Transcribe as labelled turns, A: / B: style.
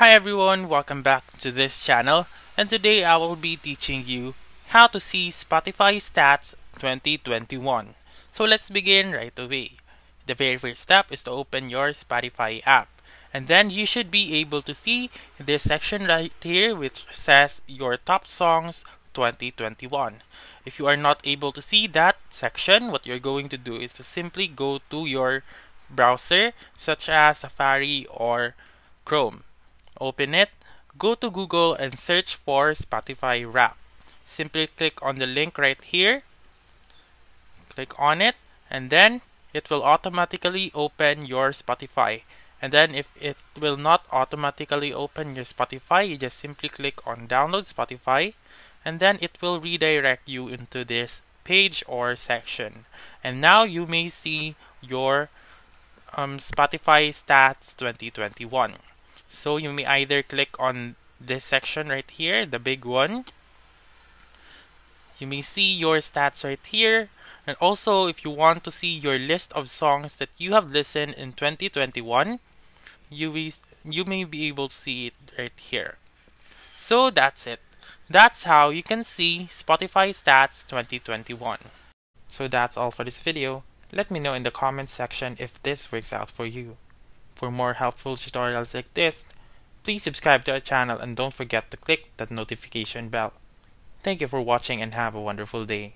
A: Hi everyone, welcome back to this channel and today I will be teaching you how to see Spotify Stats 2021. So let's begin right away. The very first step is to open your Spotify app and then you should be able to see this section right here which says your top songs 2021. If you are not able to see that section, what you're going to do is to simply go to your browser such as Safari or Chrome. Open it, go to Google and search for Spotify Wrap. Simply click on the link right here. Click on it and then it will automatically open your Spotify. And then if it will not automatically open your Spotify, you just simply click on download Spotify and then it will redirect you into this page or section. And now you may see your um, Spotify stats 2021. So you may either click on this section right here, the big one. You may see your stats right here. And also, if you want to see your list of songs that you have listened in 2021, you, will, you may be able to see it right here. So that's it. That's how you can see Spotify Stats 2021. So that's all for this video. Let me know in the comments section if this works out for you. For more helpful tutorials like this, please subscribe to our channel and don't forget to click that notification bell. Thank you for watching and have a wonderful day.